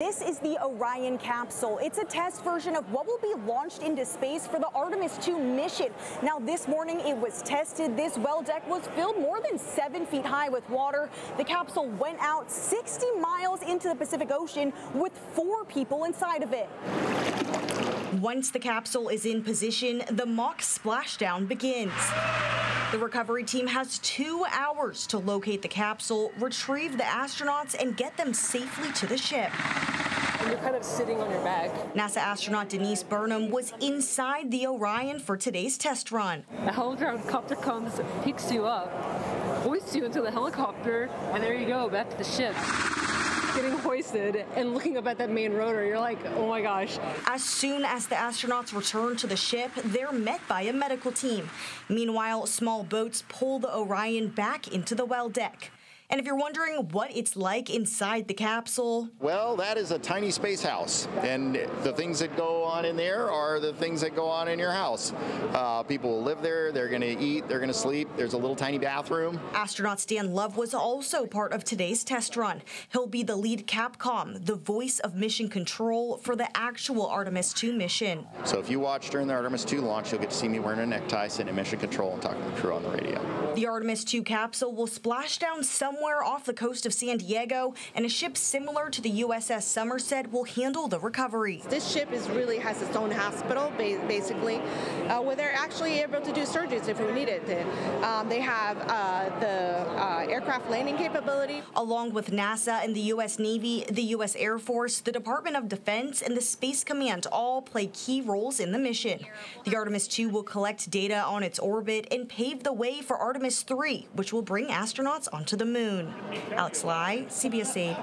This is the Orion capsule. It's a test version of what will be launched into space for the Artemis 2 mission. Now, this morning it was tested. This well deck was filled more than seven feet high with water. The capsule went out 60 miles into the Pacific Ocean with four people inside of it. Once the capsule is in position, the mock splashdown begins. The recovery team has two hours to locate the capsule, retrieve the astronauts, and get them safely to the ship. And you're kind of sitting on your back. NASA astronaut Deniz Burnham was inside the Orion for today's test run. The helicopter comes, picks you up, hoists you into the helicopter, and there you go, back to the ship getting hoisted and looking up at that main rotor, you're like, oh my gosh. As soon as the astronauts return to the ship, they're met by a medical team. Meanwhile, small boats pull the Orion back into the well deck. And if you're wondering what it's like inside the capsule, well, that is a tiny space house. And the things that go on in there are the things that go on in your house. Uh, people will live there, they're going to eat, they're going to sleep. There's a little tiny bathroom. Astronaut Stan Love was also part of today's test run. He'll be the lead Capcom, the voice of mission control for the actual Artemis 2 mission. So if you watch during the Artemis 2 launch, you'll get to see me wearing a necktie, sitting in mission control, and talking to the crew on the radio. The Artemis 2 capsule will splash down somewhere somewhere off the coast of San Diego, and a ship similar to the USS Somerset will handle the recovery. This ship is really has its own hospital, basically, uh, where they're actually able to do surgeries if we need it. Um, they have uh, the uh, aircraft landing capability. Along with NASA and the U.S. Navy, the U.S. Air Force, the Department of Defense, and the Space Command all play key roles in the mission. The Artemis 2 will collect data on its orbit and pave the way for Artemis 3, which will bring astronauts onto the Alex Lai, CBS 8.